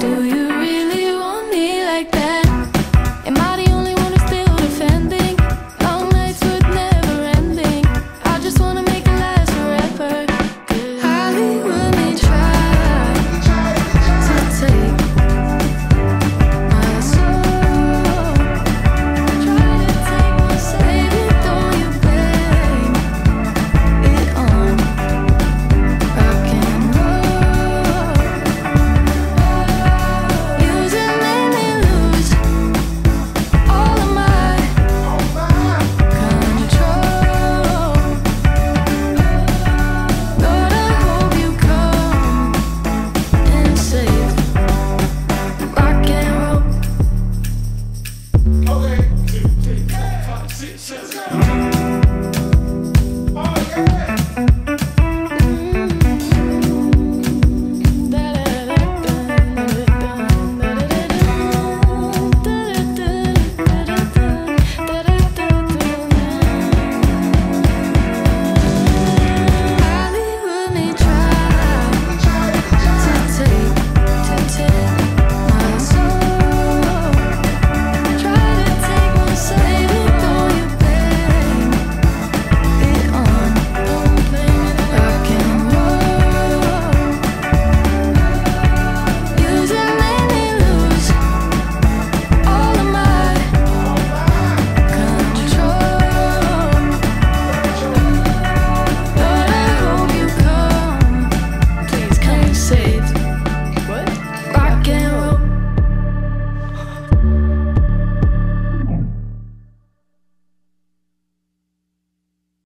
do you